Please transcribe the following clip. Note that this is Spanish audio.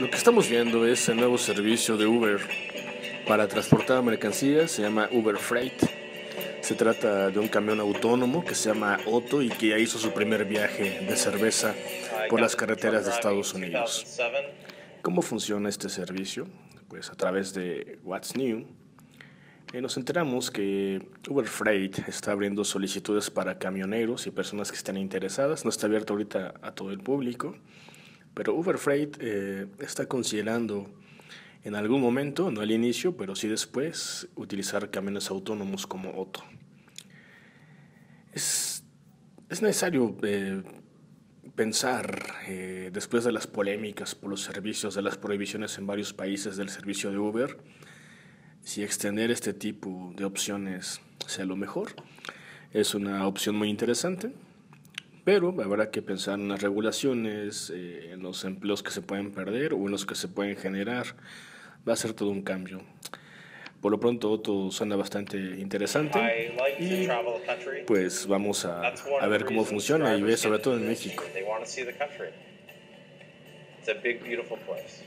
Lo que estamos viendo es el nuevo servicio de Uber para transportar mercancías, se llama Uber Freight. Se trata de un camión autónomo que se llama Otto y que ya hizo su primer viaje de cerveza por las carreteras de Estados Unidos. ¿Cómo funciona este servicio? Pues a través de What's New. Eh, nos enteramos que Uber Freight está abriendo solicitudes para camioneros y personas que estén interesadas. No está abierto ahorita a todo el público. Pero Uber Freight eh, está considerando en algún momento, no al inicio, pero sí después, utilizar camiones autónomos como Otto. Es, es necesario eh, pensar, eh, después de las polémicas por los servicios, de las prohibiciones en varios países del servicio de Uber, si extender este tipo de opciones sea lo mejor. Es una opción muy interesante, pero habrá que pensar en las regulaciones, eh, en los empleos que se pueden perder o en los que se pueden generar. Va a ser todo un cambio. Por lo pronto, Otto suena bastante interesante. Y pues vamos a, a ver cómo funciona y ver sobre todo en México. It's a big, beautiful place.